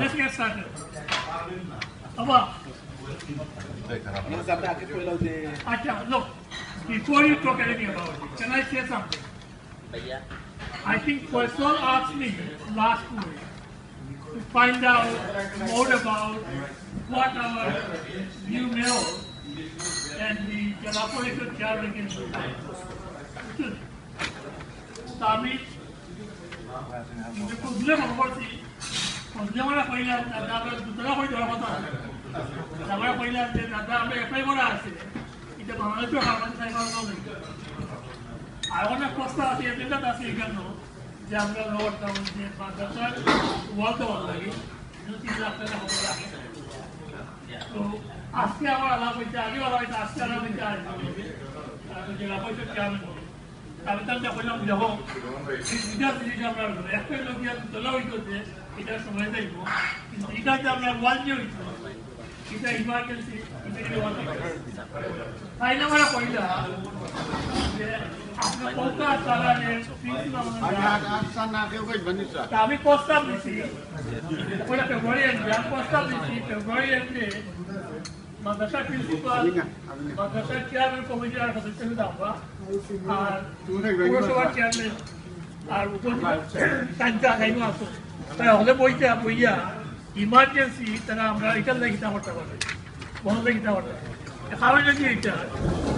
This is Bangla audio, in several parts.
Let's get started. Abba, Acha, look, before you talk anything about it, can I say something? I think Faisal asked me last week to find out more about what our new mayor and the Jalapalation chairman can do. দাদা আমরা দুতলা হয়ে যাওয়ার কথা আমরা কইলাম যে দাদা আমরা এপ্লাই করা আছে এটা বাংলাদেশের হারমান সাইবার নয় আর অনেক প্রস্তাব আছে এজেন্ডা আছে এখানে যে আমরা লোয়ার টাউন যে মাদ্রাসার ওয়াল দেওয়ার লাগে দু তিন লাখ টাকা হবে লাগে তো আজকে আমার আলাপ হয়েছে আগে বলা হয়েছে আজকে আলাপ হয়েছে আর জেলা পরিষদ চেয়ারম্যান আমি তাহলে বললাম যখন দুইটা জিনিস আমরা একটা লোক তোলা হইতেছে এটা সময় যাইব কিন্তু এটা যে আমরা ওয়াল যে হইতো এটা ইমার্জেন্সি তাই না আমরা কইলা যে আপনার কলকাতা চালানের প্রিন্সিপাল তা আমি প্রস্তাব দিছি ওটা ফেব্রুয়ারি এন্ডে আমি প্রস্তাব দিছি ফেব্রুয়ারি এন্ডে মাদ্রাসা প্রিন্সিপাল মাদ্রাসার চেয়ারম্যান কমিটির সদস্য হইতে আমরা আর পৌরসভার চেয়ারম্যান আর কাঞ্চা খাইনো আসো তারা হলে বইতে বইয়া ইমার্জেন্সি তারা আমরা এটার লাগে করতে পারি বন্ধ লাগে কারণ যদি এটা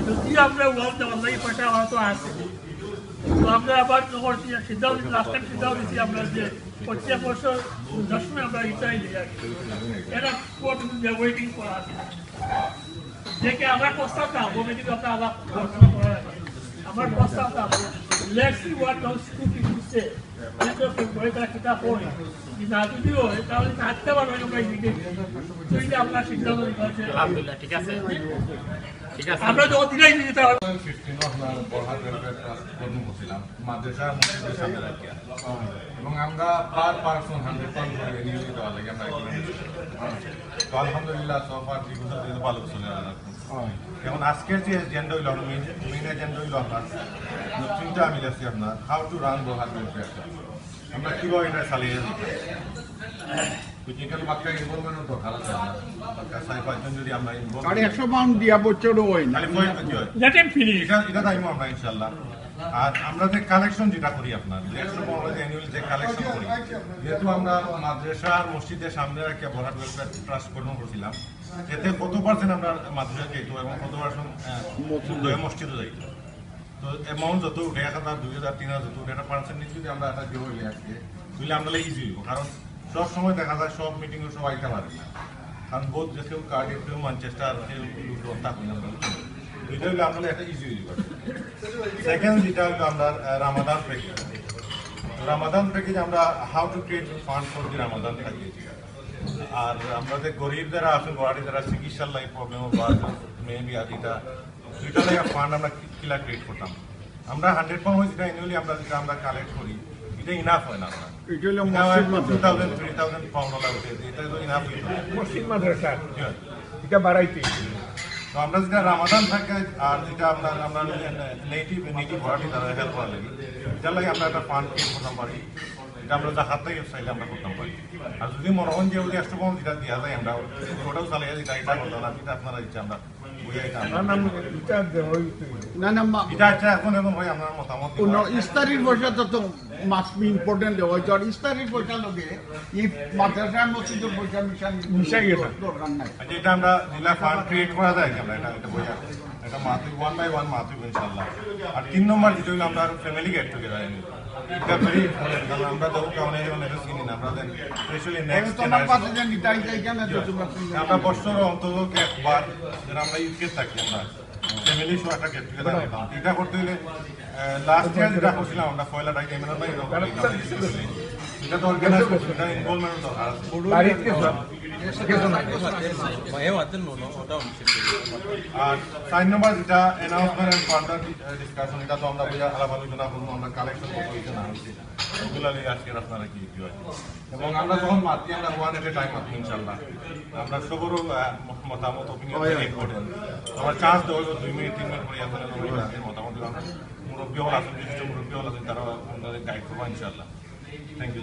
যদি আমরা ওয়াল দেওয়ার লাগে পয়সা আমার তো আছে। তো আমরা আবার করছি সিদ্ধান্ত লাস্ট টাইম সিদ্ধান্ত দিচ্ছি আমরা যে প্রত্যেক বছর দশমে আমরা ইটাই দিই আর কি। এটা ওয়েটিং করা আছে? দেখে আমরা প্রস্তাবটা কমিটিকে আমরা আলাপ আলোচনা করা আছে আমার প্রস্তাবটা let's see what those two people say কিন্তু ফেব্রুয়ারি তারা কিতাব পড়ে না যদি হয় তাহলে থাকতে পারবে আমরা এদিকে তো এটা সিদ্ধান্ত নিতে হচ্ছে আলহামদুলিল্লাহ ঠিক আছে? ঠিক আছে। আমরা যখন দিলাই দিতে হবে। ফিফটিন আপনার বড়হাট ওয়েলফেয়ার ট্রাস্ট কর্ম করছিলাম মাদ্রাসা মসজিদের সামনে রাখিয়া। এবং আমরা পার পার্সন হান্ড্রেড পার্সেন্ট করে নিয়োজিত দেওয়া লাগে আমরা তো আলহামদুলিল্লাহ সফার ভালো চলে আর এখন আজকের যে এজেন্ডা হইল মেইন মেইন এজেন্ডা হইল আপনার তিনটা আমি আছি আপনার হাউ টু রান ওয়েলফেয়ার আমরা কীভাবে এটা চালিয়ে দিই টেকনিক্যাল বাক্যা ইনভলভমেন্ট দরকার আছে আমার বাক্যা পাঁচজন যদি আমরা ইনভলভ সাড়ে একশো পাউন্ড দিয়া বছর হয় এম ফিনিশ এটা এটা টাইম আমরা ইনশাল্লাহ আর আমরা যে কালেকশন যেটা করি আপনার যে একশো আমরা যে অ্যানুয়াল যে কালেকশন করি যেহেতু আমরা মাদ্রাসা আর মসজিদের সামনে একটা বরাট ওয়েলফেয়ার ট্রাস্ট গঠন করছিলাম এতে কত পার্সেন্ট আমরা মাদ্রাসা যেত এবং কত পার্সেন্ট মসজিদে যাইত? তো অ্যামাউন্ট যত উঠে এক হাজার দুই হাজার তিন হাজার যত উঠে একটা পার্সেন্টেজ যদি আমরা একটা দিয়ে হইলে আজকে তাহলে আমরা ইজি হইব কারণ সব সময় দেখা যায় সব মিটিংয়ে সব আইতে পারে না। কারণ বোধ যে কেউ কার্ডিফ কেউ ম্যানচেস্টার কেউ লুটন থাকুন আমরা দুইটা হইলে আমরা একটা ইজি যাবে। সেকেন্ড যেটা হলো আমরা রামাদান প্যাকেজ রামাদান প্যাকেজ আমরা how to create fund for the Ramadan package আর আমরা যে গরিব যারা আছেন গুয়াহাটি যারা চিকিৎসার লাই প্রবলেম বা মেবি আদিটা দুইটা লাগে ফান্ড আমরা কিলা ক্রিয়েট করতাম? আমরা হান্ড্রেড পাউন্ড যেটা অ্যানুয়ালি আমরা যেটা আমরা কালেক্ট করি এটা ইনাফ হয় না আমরা। এটা হলো two thousand three thousand pound লাগে এটা তো ইনাফ এটা বাড়াইতে। তো আমরা যেটা রামাদান থাকে আর যেটা আমরা আমরা নেটিভ নেটিভ ভরাটি তারা হেল্প করা লাগে। এটার লাগে আমরা একটা ফান্ড ক্রিয়েট করতাম পারি এটা আমরা যা হাত থেকে চাইলে আমরা করতাম পারি আর যদি মনে হন যে ওই পাউন্ড যেটা দেওয়া যায় আমরা ওটাও চালিয়ে যেটা এটা করতাম না যেটা আপনারা ইচ্ছা আমরা বুঝে এটা আমরা নাম এটা হইতে না না এটা এখন এখন আপনার মতামত ইস্তারির পয়সা তো মাস্ট বি ইম্পর্টেন্ট দেওয়া হয়েছে আর ইস্তারির পয়সা লগে এই মাদ্রাসার মসজিদের পয়সা মিশান মিশাই গেছে। দরকার নাই। আচ্ছা এটা আমরা যেটা ফান্ড ক্রিয়েট করা যায় আমরা? এটা এটা বোঝা এটা মাথিক ওয়ান বাই ওয়ান মাথিক ইনশাল্লাহ আর তিন নম্বর যেটা হলো আমরা ফ্যামিলি গেট টুগেদার এটা ভেরি কারণ আমরা তো কারণে অনেক চিনি না। আমরা স্পেশালি নেক্সট তো আমরা বছর অন্তত একবার আমরা ইউকে থাকি আমরা। ফ্যামিলি শো একটা গেট টুগেদার করতাম এটা করতে হলে লাস্ট ইয়ার যেটা করছিলাম আমরা পয়লা টাইম ক্যামেরা নাই এটা তো অর্গানাইজ করছি এটা ইনভলভমেন্ট দরকার আর নম্বর যেটা অ্যানাউন্সমেন্ট এন্ড ফার্দার ডিসকাশন এটা তো আমরা আলাপ আলোচনা করব আমরা কালেকশন করব ওগুলো নিয়ে আজকে আপনারা কি হয় এবং আমরা যখন মাতি আমরা ওয়ান এট এ টাইম মাতি ইনশাল্লাহ আমরা সবরও মতামত অপিনিয়ন ইম্পর্টেন্ট আমার চান্স দেওয়া দুই মিনিট তিন মিনিট করে এখন মতামত দিলাম মুরব্বী হল আছেন বিশিষ্ট মুরব্বী হল আছেন তারা আপনাদের গাইড করব ইনশাল্লাহ থ্যাংক ইউ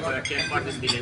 আমাদের টেন পার্সেন্ট দিলে